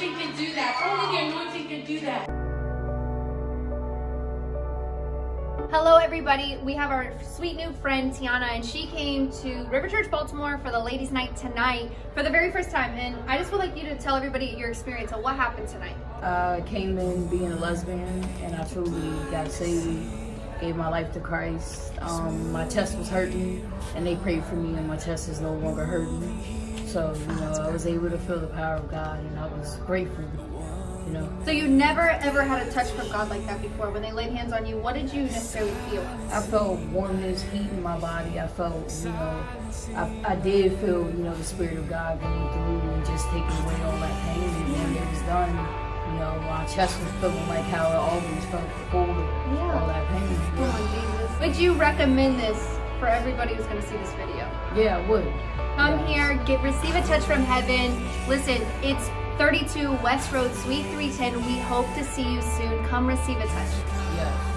anointing can do that. Only the anointing can do that. Hello, everybody. We have our sweet new friend Tiana, and she came to River Church Baltimore for the ladies' night tonight for the very first time. And I just would like you to tell everybody your experience of what happened tonight. I came in being a lesbian, and I truly got saved. Gave my life to Christ. Um, my chest was hurting, and they prayed for me, and my chest is no longer hurting. So, you know, I was able to feel the power of God, and I was grateful. You know, So you never ever had a touch from God like that before. When they laid hands on you, what did you necessarily feel? I felt warmness, heat in my body. I felt, you know, I, I did feel, you know, the Spirit of God going through and just taking away all that pain. And when it was done, you know, my chest was feeling like how it always felt before. All that pain. Come on, Jesus. Would you recommend this for everybody who's going to see this video? Yeah, I would. Come Yeah. here, get receive a touch from heaven. Listen, it's 32 West Road, Suite 310. We hope to see you soon. Come receive a touch. Yes.